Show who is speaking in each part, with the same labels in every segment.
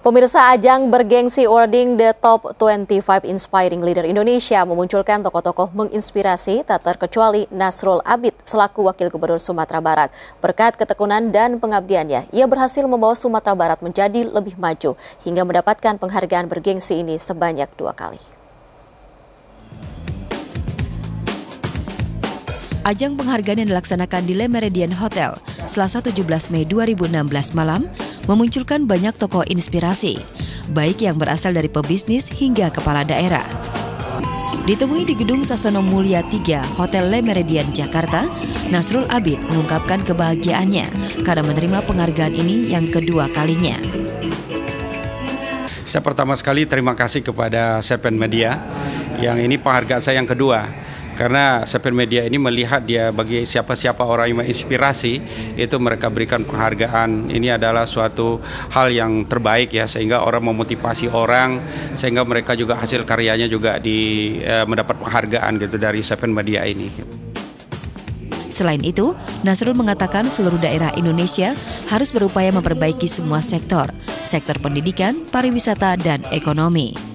Speaker 1: Pemirsa ajang bergengsi awarding the top 25 inspiring leader Indonesia memunculkan tokoh-tokoh menginspirasi tak terkecuali Nasrul Abid selaku Wakil Gubernur Sumatera Barat. Berkat ketekunan dan pengabdiannya, ia berhasil membawa Sumatera Barat menjadi lebih maju hingga mendapatkan penghargaan bergengsi ini sebanyak dua kali.
Speaker 2: Ajang penghargaan yang dilaksanakan di Le Meridian Hotel Selasa 17 Mei 2016 malam memunculkan banyak tokoh inspirasi, baik yang berasal dari pebisnis hingga kepala daerah. Ditemui di Gedung Sasono Mulia 3 Hotel Le Meridian Jakarta, Nasrul Abid mengungkapkan kebahagiaannya karena menerima penghargaan ini yang kedua kalinya.
Speaker 3: Saya pertama sekali terima kasih kepada Sepen Media yang ini penghargaan saya yang kedua karena Sepen Media ini melihat dia bagi siapa-siapa orang yang menginspirasi itu mereka berikan penghargaan ini adalah suatu hal yang terbaik ya sehingga orang memotivasi orang sehingga mereka juga hasil karyanya juga di eh, mendapat penghargaan gitu dari Sepen Media ini.
Speaker 2: Selain itu, Nasrul mengatakan seluruh daerah Indonesia harus berupaya memperbaiki semua sektor, sektor pendidikan, pariwisata, dan ekonomi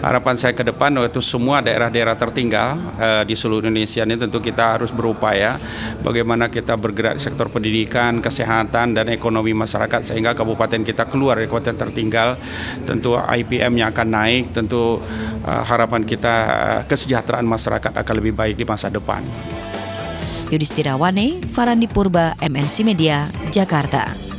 Speaker 3: harapan saya ke depan itu semua daerah-daerah tertinggal eh, di seluruh Indonesia ini tentu kita harus berupaya bagaimana kita bergerak di sektor pendidikan, kesehatan dan ekonomi masyarakat sehingga kabupaten kita keluar dari kabupaten tertinggal. Tentu IPM-nya akan naik, tentu eh, harapan kita eh, kesejahteraan masyarakat akan lebih baik di masa depan.
Speaker 2: Yudhistira Wane, Farandi Purba, MNC Media, Jakarta.